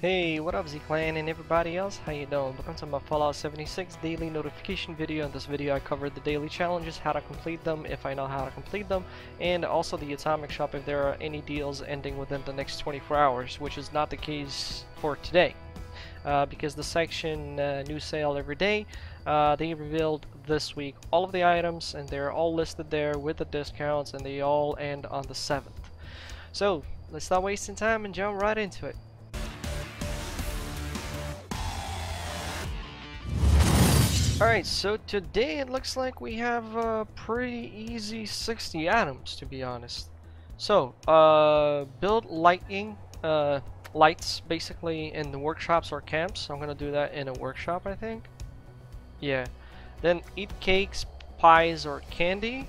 Hey, what up Z-Clan and everybody else? How you doing? Welcome to my Fallout 76 daily notification video. In this video I covered the daily challenges, how to complete them, if I know how to complete them, and also the Atomic Shop if there are any deals ending within the next 24 hours, which is not the case for today. Uh, because the section uh, new sale every day, uh, they revealed this week all of the items and they're all listed there with the discounts and they all end on the 7th. So, let's not wasting time and jump right into it. Alright, so today it looks like we have a pretty easy 60 atoms, to be honest. So, uh, build lighting, uh, lights, basically, in the workshops or camps. I'm gonna do that in a workshop, I think. Yeah. Then eat cakes, pies, or candy.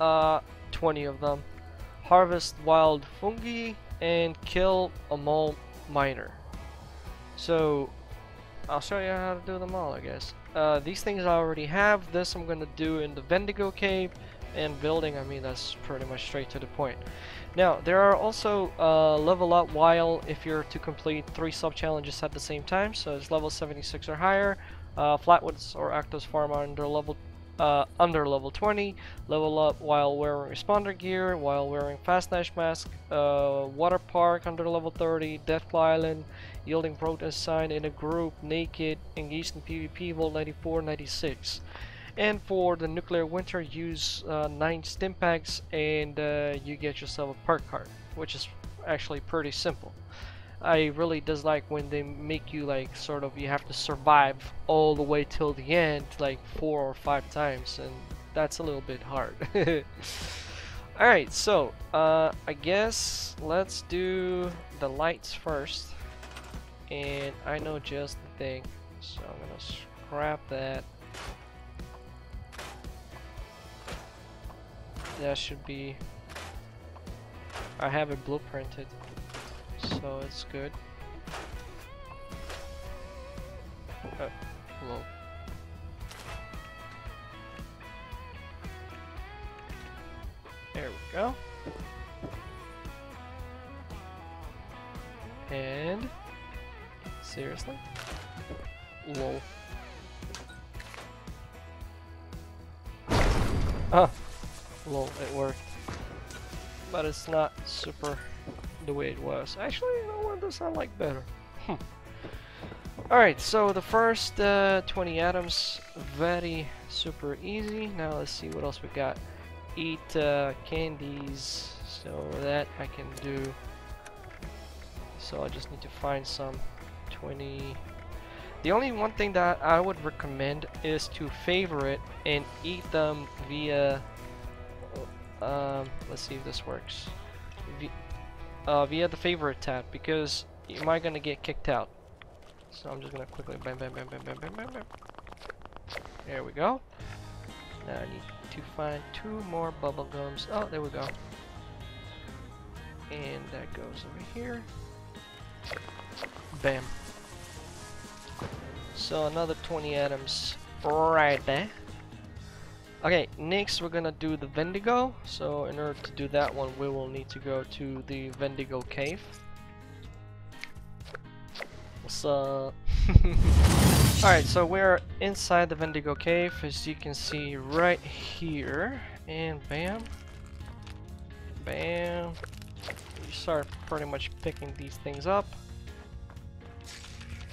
Uh, 20 of them. Harvest wild fungi, and kill a mole miner. So, I'll show you how to do them all, I guess. Uh, these things I already have. This I'm going to do in the Vendigo Cave. And building, I mean, that's pretty much straight to the point. Now, there are also uh, level up while if you're to complete three sub-challenges at the same time. So it's level 76 or higher. Uh, Flatwoods or Arktos Pharma are under level uh, under level 20, level up while wearing responder gear, while wearing Fasnacht mask, uh, water park under level 30, Deathclaw Island, yielding protest sign in a group, naked, engaged in PvP, Vault 94, 96. And for the nuclear winter, use uh, 9 stim packs and uh, you get yourself a perk card, which is actually pretty simple. I really dislike when they make you like sort of you have to survive all the way till the end like four or five times and that's a little bit hard. Alright, so uh, I guess let's do the lights first. And I know just the thing so I'm gonna scrap that. That should be I have it blueprinted so it's good. Uh. There we go. And seriously? Lol. Ah, lol, it worked. But it's not super the way it was. Actually, you know what? Does I like better. Hmm. Alright, so the first uh, 20 atoms, very super easy. Now let's see what else we got. Eat uh, candies, so that I can do. So I just need to find some 20. The only one thing that I would recommend is to favorite and eat them via. Um, let's see if this works uh, via the favorite tab because you might gonna get kicked out. So I'm just gonna quickly bam bam bam bam bam bam bam bam. There we go. Now I need to find two more bubble gums. Oh, there we go. And that goes over here. Bam. So another 20 atoms right there. Okay, next we're gonna do the Vendigo. So in order to do that one, we will need to go to the Vendigo cave. What's up? Alright, so we're inside the Vendigo cave, as you can see right here. And bam. Bam. You start pretty much picking these things up.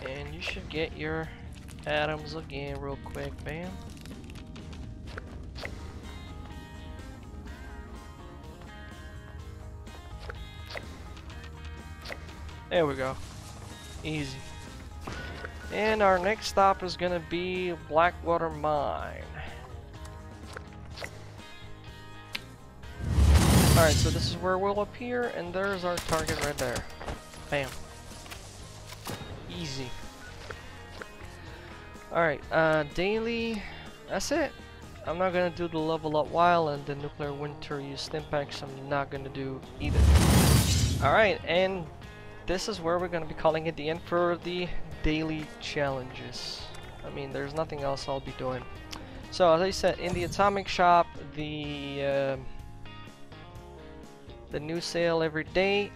And you should get your atoms again real quick. Bam. There we go. Easy. And our next stop is gonna be Blackwater Mine. Alright, so this is where we'll appear, and there's our target right there. Bam. Easy. Alright, uh, daily, that's it. I'm not gonna do the level up while and the nuclear winter use stim packs I'm not gonna do either. Alright, and this is where we're going to be calling it the end for the daily challenges. I mean, there's nothing else I'll be doing. So, as I said, in the Atomic Shop, the uh, the new sale every day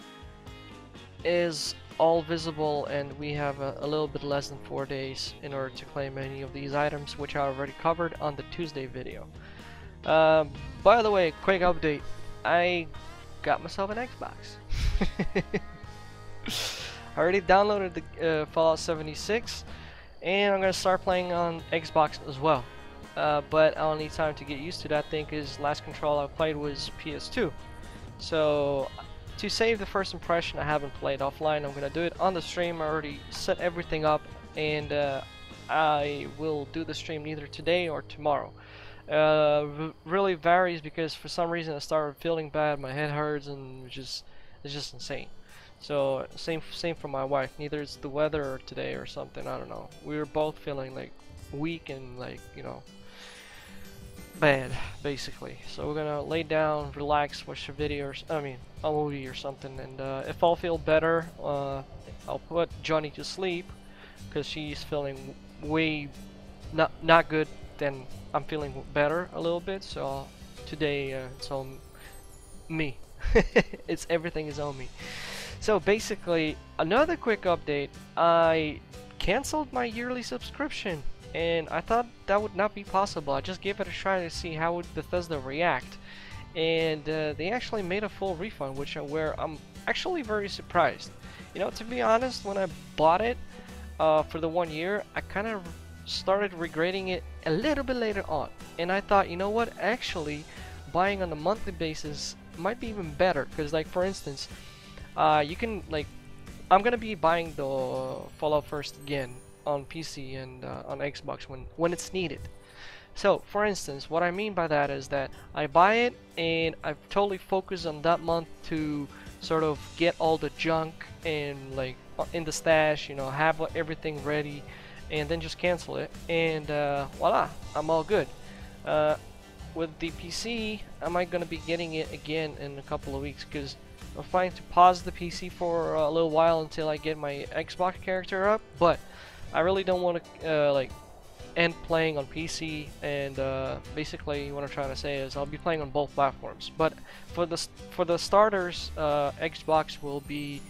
is all visible and we have a, a, little bit less than four days in order to claim any of these items which I already covered on the Tuesday video. Uh, by the way, quick update. I got myself an Xbox. I already downloaded the uh, Fallout 76 and I'm gonna start playing on Xbox as well. Uh, but I'll need time to get used to that thing because last control I played was PS2. So to save the first impression I haven't played offline. I'm gonna do it on the stream. I already set everything up and uh, I will do the stream either today or tomorrow. Uh, really varies because for some reason I started feeling bad. My head hurts and just it's just insane so same same for my wife neither it's the weather today or something I don't know we were both feeling like weak and like you know bad, basically. So we're gonna lay down, relax, watch a video, or, I mean, a movie or something, and uh, if I'll feel better, uh, I'll put Johnny to sleep, because she's feeling way not not good, then I'm feeling better a little bit, so today uh, it's on me. it's everything is on me. So basically, another quick update, I canceled my yearly subscription and I thought that would not be possible. I just gave it a try to see how would Bethesda react, and uh, they actually made a full refund, which I where I'm actually very surprised. You know, to be honest, when I bought it uh, for the one year, I kind of started regretting it a little bit later on, and I thought, you know what, actually, buying on a monthly basis might be even better, because like for instance, uh, you can like, I'm gonna be buying the Fallout First again on PC and uh, on Xbox when, when it's needed. So, for instance, what I mean by that is that I buy it and I totally focus on that month to sort of get all the junk and like uh, in the stash, you know, have everything ready and then just cancel it and uh, voila, I'm all good. Uh, with the PC, am I to be getting it again in a couple of weeks because I'm planning to pause the PC for a little while until I get my Xbox character up, but I really don't want to uh, like end playing on PC and uh, basically what I'm trying to say is I'll be playing on both platforms but for the for the starters uh, Xbox will be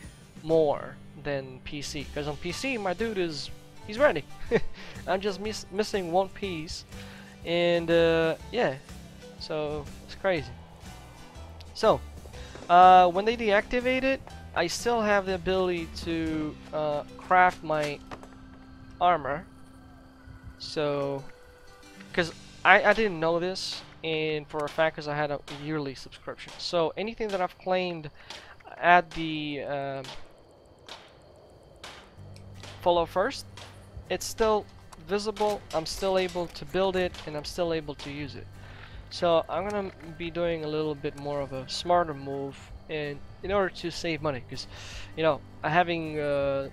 more than PC because on PC my dude is he's ready. I'm just miss missing one piece and uh, yeah so it's crazy. So uh, when they deactivate it I still have the ability to uh, craft my armor. So, because I, I didn't know this, and for a fact because I had a yearly subscription. So anything that I've claimed at the um, Fallout First, it's still visible, I'm still able to build it, and I'm still able to use it. So I'm gonna be doing a little bit more of a smarter move in in order to save money because you know having uh,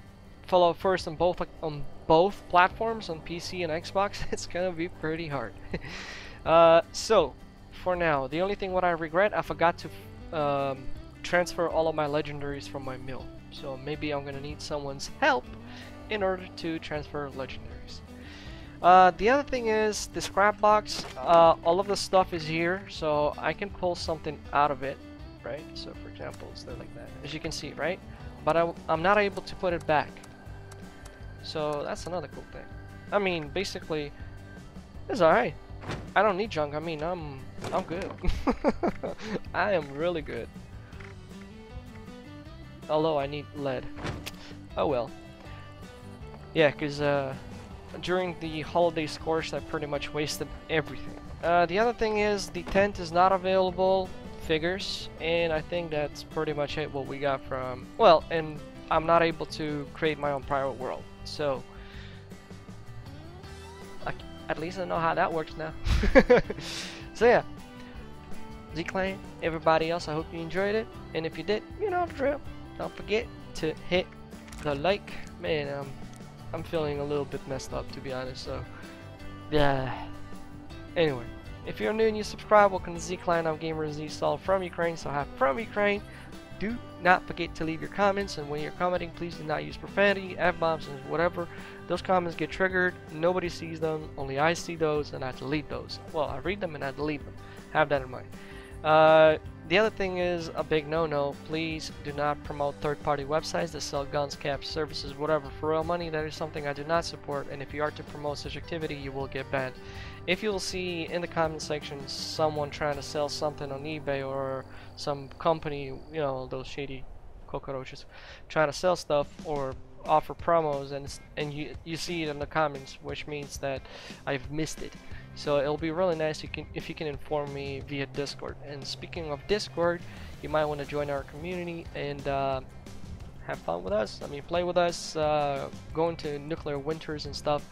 Fallout First on both on both platforms on PC and Xbox, it's gonna be pretty hard. uh, so, for now, the only thing what I regret, I forgot to um, transfer all of my legendaries from my mill. So maybe I'm gonna need someone's help in order to transfer legendaries. Uh, the other thing is the scrap box. Uh, all of the stuff is here, so I can pull something out of it, right? So for example, it's there like that, as you can see, right? But I, I'm not able to put it back. So that's another cool thing. I mean, basically, it's alright. I don't need junk. I mean, I'm I'm good. I am really good. Although I need lead. Oh well. Yeah, because uh, during the holiday course, I pretty much wasted everything. Uh, the other thing is the tent is not available figures and I think that's pretty much it what we got from well and I'm not able to create my own private world so, at least I know how that works now. so yeah, Z-Clan, everybody else, I hope you enjoyed it. And if you did, you know the drill. Don't forget to hit the like. Man, um, I'm feeling a little bit messed up to be honest, so yeah. Anyway, if you're new and you subscribe, welcome to Z-Clan. I'm Gamer Z Sol from Ukraine, so hi from Ukraine. Do not forget to leave your comments and when you're commenting please do not use profanity f-bombs and whatever. Those comments get triggered. Nobody sees them only I see those and I delete those. Well I read them and I delete them. Have that in mind Uh, the other thing is a big no-no. Please do not promote third-party websites that sell guns, caps, services, whatever for real money. That is something I do not support. And if you are to promote such activity, you will get banned. If you will see in the comment section someone trying to sell something on eBay or some company, you know, those shady cockroaches, trying to sell stuff or offer promos and and you you see it in the comments which means that I've missed it so it'll be really nice you can, if you can inform me via Discord. And speaking of Discord, you might want to join our community and uh, have fun with us. I mean, play with us, uh, go into nuclear winters and stuff.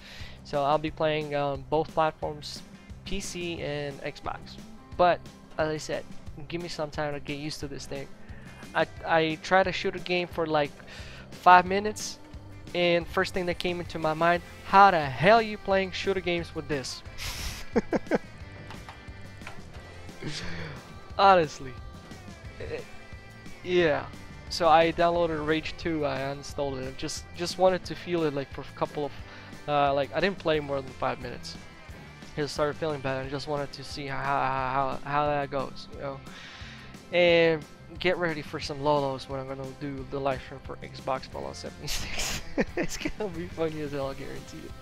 So I'll be playing um, both platforms, PC and Xbox. But as I said, give me some time to get used to this thing. I I try to shoot a game for like five minutes, and first thing that came into my mind, how the hell are you playing shooter games with this? Honestly. Eh, yeah. So I downloaded Rage 2, I installed it, just just wanted to feel it like for a couple of, uh, like I didn't play more than five minutes. Just started feeling bad. I just wanted to see how how how that goes, you know. And get ready for some lolos when I'm gonna do the live stream for Xbox Fallout 76. it's gonna be funny as hell, I guarantee it.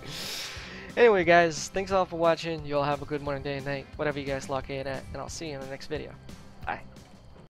Anyway, guys, thanks all for watching. You all have a good morning, day, and night, whatever you guys lock in at, and I'll see you in the next video.